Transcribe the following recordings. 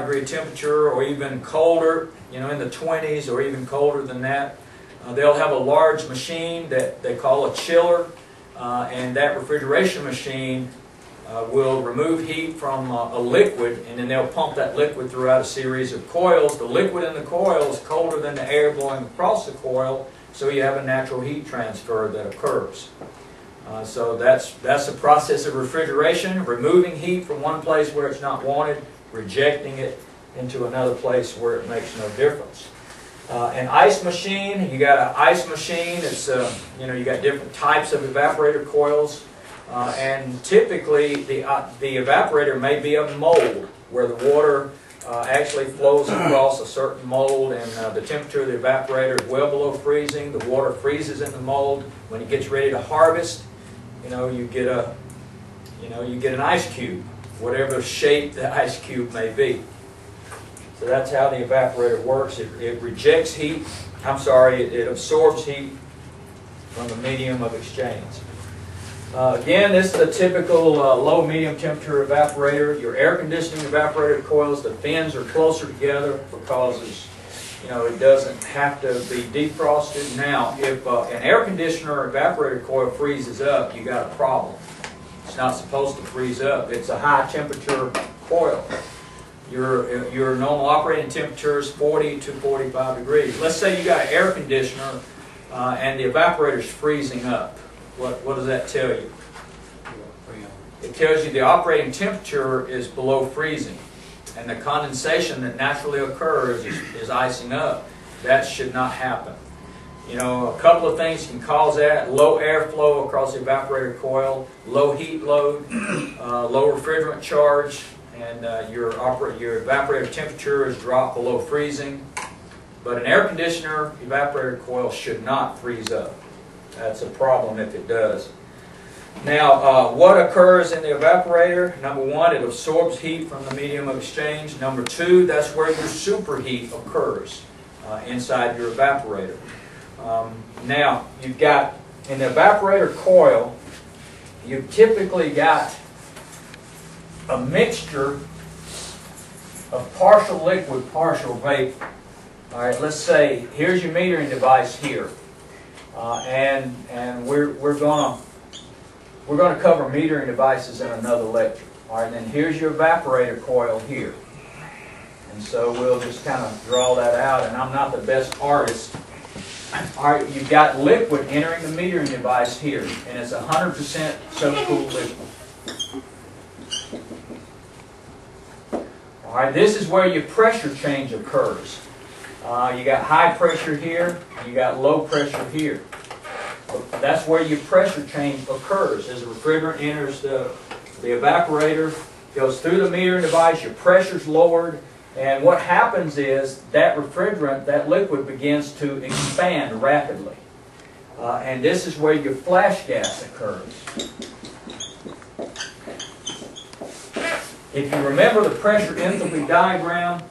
degree temperature or even colder, you know, in the 20s or even colder than that. Uh, they'll have a large machine that they call a chiller, uh, and that refrigeration machine uh, will remove heat from uh, a liquid, and then they'll pump that liquid throughout a series of coils. The liquid in the coil is colder than the air blowing across the coil, so you have a natural heat transfer that occurs. Uh, so that's, that's the process of refrigeration, removing heat from one place where it's not wanted, rejecting it into another place where it makes no difference. Uh, an ice machine, you got an ice machine, it's, uh, you know, you got different types of evaporator coils. Uh, and typically, the, uh, the evaporator may be a mold where the water uh, actually flows across a certain mold and uh, the temperature of the evaporator is well below freezing. The water freezes in the mold. When it gets ready to harvest, you know, you get a, you know, you get an ice cube, whatever shape the ice cube may be. So that's how the evaporator works. It, it rejects heat, I'm sorry, it, it absorbs heat from the medium of exchange. Uh, again, this is a typical uh, low medium temperature evaporator. Your air conditioning evaporator coils, the fins are closer together because you know, it doesn't have to be defrosted. Now, if uh, an air conditioner evaporator coil freezes up, you got a problem. Not supposed to freeze up. It's a high temperature coil. Your, your normal operating temperature is 40 to 45 degrees. Let's say you got an air conditioner uh, and the evaporator is freezing up. What, what does that tell you? It tells you the operating temperature is below freezing and the condensation that naturally occurs is, is icing up. That should not happen. You know, a couple of things can cause that. Low airflow across the evaporator coil, low heat load, uh, low refrigerant charge, and uh, your, your evaporator temperature is dropped below freezing. But an air conditioner evaporator coil should not freeze up. That's a problem if it does. Now, uh, what occurs in the evaporator? Number one, it absorbs heat from the medium of exchange. Number two, that's where your superheat occurs uh, inside your evaporator. Um, now, you've got, in the evaporator coil, you've typically got a mixture of partial liquid, partial vapor. All right, let's say, here's your metering device here. Uh, and and we're, we're going to we're going to cover metering devices in another lecture. All right, and then here's your evaporator coil here. And so we'll just kind of draw that out, and I'm not the best artist. All right, you've got liquid entering the metering device here, and it's 100% subcooled liquid. All right, this is where your pressure change occurs. Uh, you got high pressure here, you got low pressure here. That's where your pressure change occurs. As the refrigerant enters the, the evaporator, goes through the metering device, your pressure's lowered, and what happens is that refrigerant, that liquid, begins to expand rapidly. Uh, and this is where your flash gas occurs. If you remember the pressure enthalpy diagram,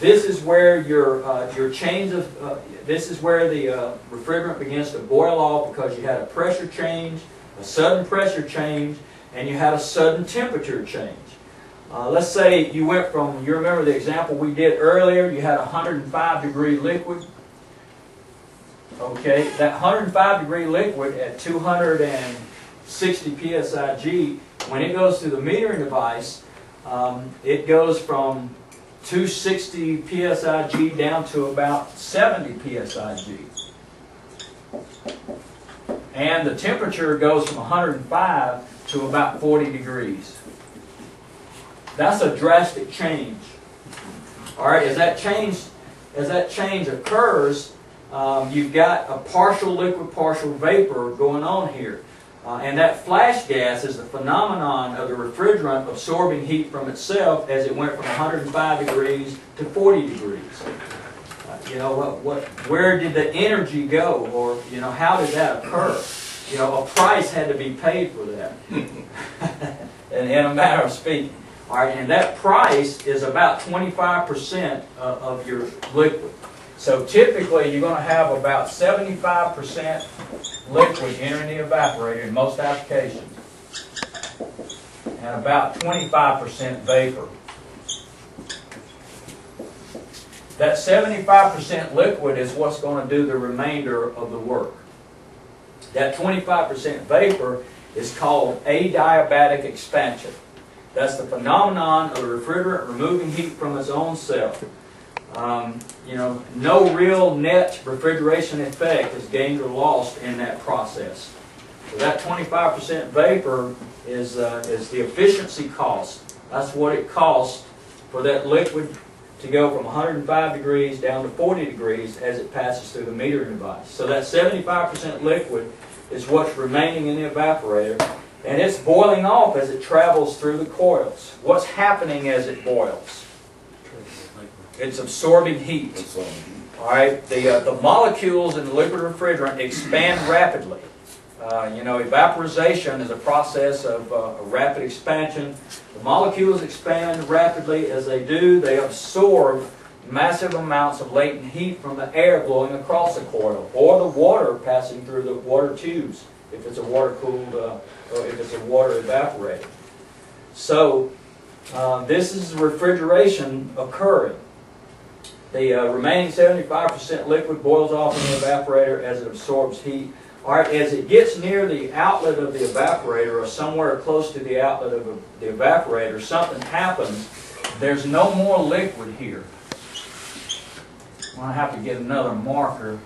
this is where your, uh, your change of, uh, this is where the uh, refrigerant begins to boil off because you had a pressure change, a sudden pressure change, and you had a sudden temperature change. Uh, let's say you went from, you remember the example we did earlier, you had a 105 degree liquid. Okay, that 105 degree liquid at 260 psig, when it goes through the metering device, um, it goes from 260 psig down to about 70 psig. And the temperature goes from 105 to about 40 degrees. That's a drastic change. All right, as that change, as that change occurs, um, you've got a partial liquid, partial vapor going on here. Uh, and that flash gas is the phenomenon of the refrigerant absorbing heat from itself as it went from 105 degrees to 40 degrees. Uh, you know, what, what, where did the energy go? Or, you know, how did that occur? You know, a price had to be paid for that. in, in a matter of speaking. All right, and that price is about 25% of your liquid. So typically, you're going to have about 75% liquid entering the evaporator in most applications, and about 25% vapor. That 75% liquid is what's going to do the remainder of the work. That 25% vapor is called adiabatic expansion. That's the phenomenon of the refrigerant removing heat from its own self. Um, you know, no real net refrigeration effect is gained or lost in that process. So that 25% vapor is, uh, is the efficiency cost. That's what it costs for that liquid to go from 105 degrees down to 40 degrees as it passes through the metering device. So that 75% liquid is what's remaining in the evaporator, and it's boiling off as it travels through the coils. What's happening as it boils? It's absorbing heat. All. Right, the, uh, the molecules in the liquid refrigerant expand rapidly. Uh, you know, evaporization is a process of uh, a rapid expansion. The molecules expand rapidly. As they do, they absorb massive amounts of latent heat from the air blowing across the coil or the water passing through the water tubes if it's a water-cooled uh, or if it's a water evaporator. So, uh, this is refrigeration occurring. The uh, remaining 75% liquid boils off in the evaporator as it absorbs heat. All right, as it gets near the outlet of the evaporator or somewhere close to the outlet of the evaporator, something happens. There's no more liquid here. I'm going to have to get another marker.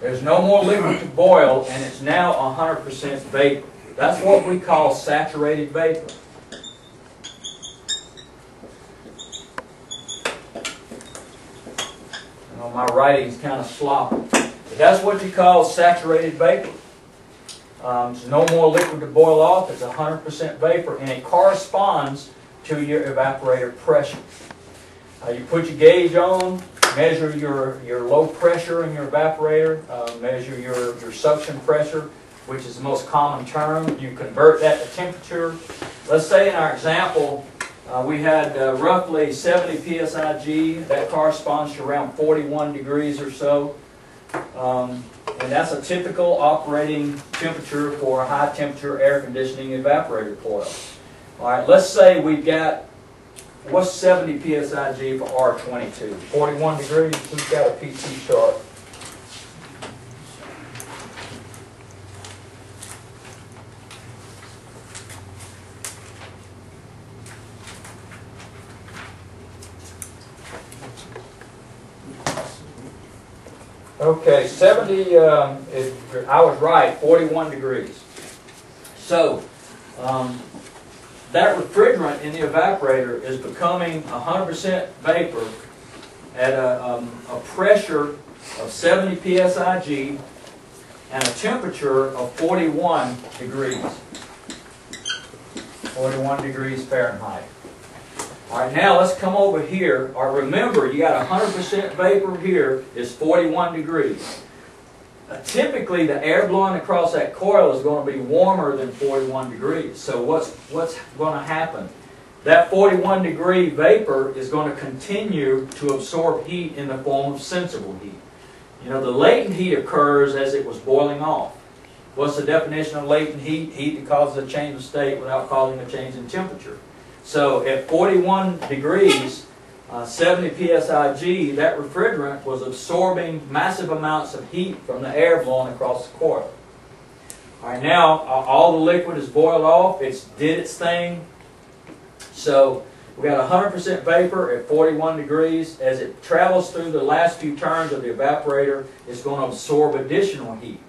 There's no more liquid to boil, and it's now 100% vapor. That's what we call saturated vapor. You know, my writing's kind of sloppy. But that's what you call saturated vapor. Um, there's no more liquid to boil off. It's 100% vapor, and it corresponds to your evaporator pressure. Uh, you put your gauge on, measure your, your low pressure in your evaporator, uh, measure your, your suction pressure, which is the most common term. You convert that to temperature. Let's say in our example, uh, we had uh, roughly 70 psig. That corresponds to around 41 degrees or so. Um, and that's a typical operating temperature for a high temperature air conditioning evaporator coil. All right, let's say we've got, what's 70 psig for R22? 41 degrees? Who's got a PT chart? Okay, 70, um, is, I was right, 41 degrees. So, um, that refrigerant in the evaporator is becoming 100% vapor at a, um, a pressure of 70 psig and a temperature of 41 degrees. 41 degrees Fahrenheit. All right, now let's come over here. Right, remember, you got 100% vapor here is 41 degrees. Typically, the air blowing across that coil is going to be warmer than 41 degrees. So what's, what's going to happen? That 41 degree vapor is going to continue to absorb heat in the form of sensible heat. You know, the latent heat occurs as it was boiling off. What's the definition of latent heat? Heat that causes a change of state without causing a change in temperature. So at 41 degrees, uh, 70 psig, that refrigerant was absorbing massive amounts of heat from the air blowing across the coil. All right, now uh, all the liquid is boiled off. It's did its thing. So we got 100% vapor at 41 degrees. As it travels through the last few turns of the evaporator, it's going to absorb additional heat.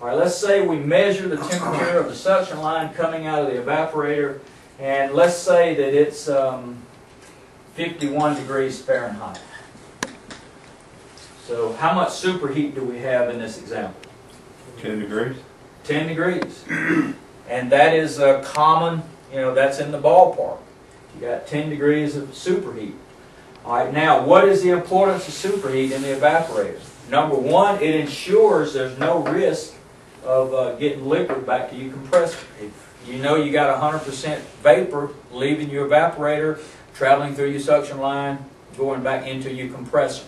All right, let's say we measure the temperature of the suction line coming out of the evaporator and let's say that it's um, 51 degrees Fahrenheit. So how much superheat do we have in this example? 10 degrees? 10 degrees. and that is a common, you know, that's in the ballpark. You got 10 degrees of superheat. All right, now what is the importance of superheat in the evaporator? Number one, it ensures there's no risk of uh, getting liquid back to your compressor. If you know you got 100% vapor leaving your evaporator, traveling through your suction line, going back into your compressor.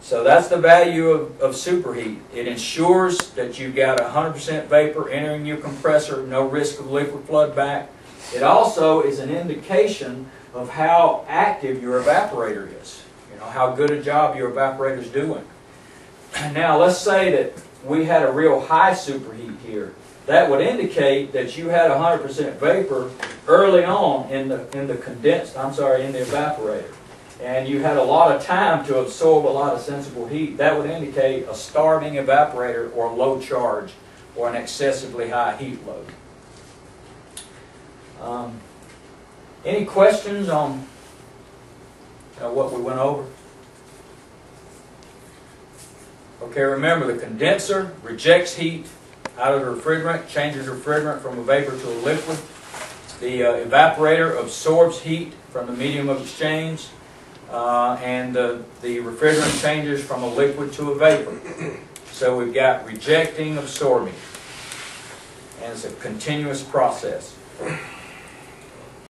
So that's the value of, of superheat. It ensures that you've got 100% vapor entering your compressor, no risk of liquid flood back. It also is an indication of how active your evaporator is. You know, how good a job your evaporator is doing. Now, let's say that we had a real high superheat here. That would indicate that you had 100% vapor early on in the, in the condensed, I'm sorry, in the evaporator. And you had a lot of time to absorb a lot of sensible heat. That would indicate a starving evaporator or low charge or an excessively high heat load. Um, any questions on uh, what we went over? Okay, remember the condenser rejects heat out of the refrigerant, changes refrigerant from a vapor to a liquid. The uh, evaporator absorbs heat from the medium of exchange, uh, and uh, the refrigerant changes from a liquid to a vapor. So we've got rejecting, absorbing, and it's a continuous process.